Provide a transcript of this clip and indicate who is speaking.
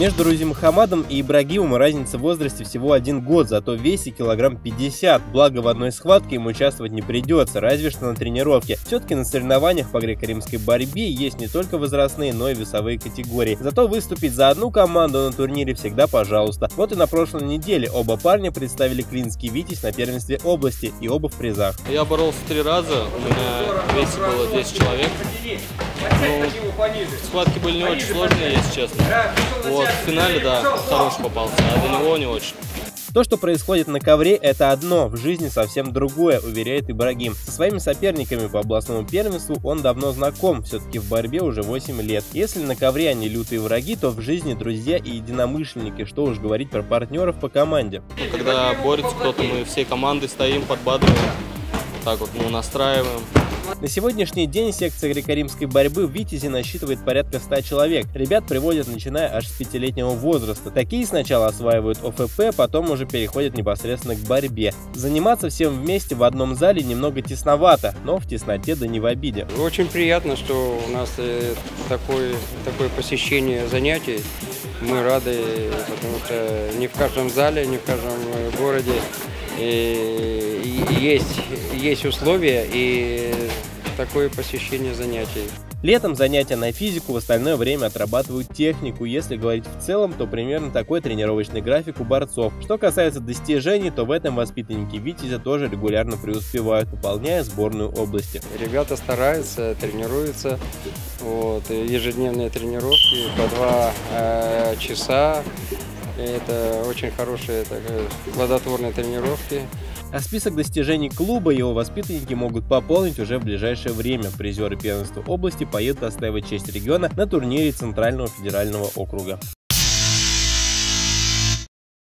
Speaker 1: Между Рузи Мухаммадом и Ибрагимом разница в возрасте всего один год, зато в весе килограмм 50. Благо в одной схватке ему участвовать не придется, разве что на тренировке. Все-таки на соревнованиях по греко-римской борьбе есть не только возрастные, но и весовые категории. Зато выступить за одну команду на турнире всегда пожалуйста. Вот и на прошлой неделе оба парня представили Клинский Витязь на первенстве области и оба в призах.
Speaker 2: Я боролся три раза, у меня в весе было 10 человек. Ну, схватки были не очень сложные, если честно. Вот, в финале, да, хороший попался, а до него не очень.
Speaker 1: То, что происходит на ковре, это одно, в жизни совсем другое, уверяет Ибрагим. Со своими соперниками по областному первенству он давно знаком, все-таки в борьбе уже 8 лет. Если на ковре они лютые враги, то в жизни друзья и единомышленники, что уж говорить про партнеров по команде.
Speaker 2: Ну, когда борется кто-то, мы всей командой стоим, подбадриваем, так вот, ну, настраиваем.
Speaker 1: На сегодняшний день секция греко-римской борьбы в Витязе насчитывает порядка 100 человек. Ребят приводят начиная аж с пятилетнего возраста. Такие сначала осваивают ОФП, потом уже переходят непосредственно к борьбе. Заниматься всем вместе в одном зале немного тесновато, но в тесноте да не в обиде.
Speaker 3: Очень приятно, что у нас э, такое, такое посещение занятий. Мы рады, потому что не в каждом зале, не в каждом э, городе и есть, есть условия и такое посещение занятий.
Speaker 1: Летом занятия на физику, в остальное время отрабатывают технику. Если говорить в целом, то примерно такой тренировочный график у борцов. Что касается достижений, то в этом воспитанники Витязя тоже регулярно преуспевают, выполняя сборную области.
Speaker 3: Ребята стараются, тренируются. Вот, ежедневные тренировки по два э, часа. Это очень хорошие так, плодотворные тренировки.
Speaker 1: А список достижений клуба его воспитанники могут пополнить уже в ближайшее время. Призеры первенства области поедут отстаивать честь региона на турнире Центрального федерального округа.